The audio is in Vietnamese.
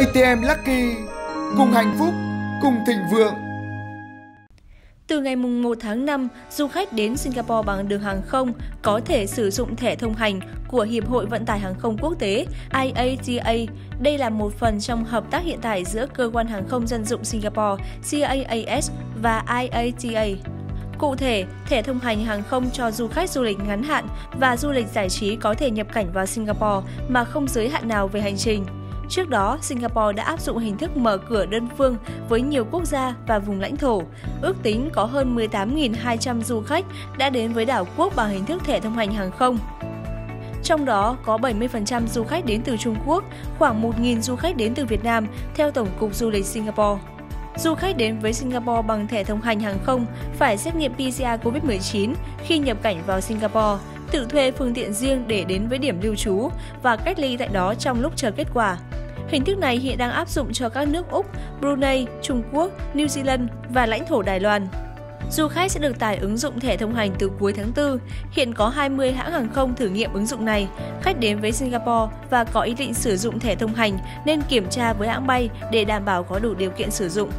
ATM Lucky cùng hạnh phúc, cùng thịnh vượng. Từ ngày 1 tháng 5, du khách đến Singapore bằng đường hàng không có thể sử dụng thẻ thông hành của Hiệp hội Vận tải Hàng không Quốc tế IATA. Đây là một phần trong hợp tác hiện tại giữa Cơ quan Hàng không Dân dụng Singapore CAAS và IATA. Cụ thể, thẻ thông hành hàng không cho du khách du lịch ngắn hạn và du lịch giải trí có thể nhập cảnh vào Singapore mà không giới hạn nào về hành trình. Trước đó, Singapore đã áp dụng hình thức mở cửa đơn phương với nhiều quốc gia và vùng lãnh thổ. Ước tính có hơn 18.200 du khách đã đến với đảo quốc bằng hình thức thẻ thông hành hàng không. Trong đó có 70% du khách đến từ Trung Quốc, khoảng 1.000 du khách đến từ Việt Nam, theo Tổng cục Du lịch Singapore. Du khách đến với Singapore bằng thẻ thông hành hàng không phải xét nghiệm PCR COVID-19 khi nhập cảnh vào Singapore, tự thuê phương tiện riêng để đến với điểm lưu trú và cách ly tại đó trong lúc chờ kết quả. Hình thức này hiện đang áp dụng cho các nước Úc, Brunei, Trung Quốc, New Zealand và lãnh thổ Đài Loan. Du khách sẽ được tải ứng dụng thẻ thông hành từ cuối tháng 4. Hiện có 20 hãng hàng không thử nghiệm ứng dụng này. Khách đến với Singapore và có ý định sử dụng thẻ thông hành nên kiểm tra với hãng bay để đảm bảo có đủ điều kiện sử dụng.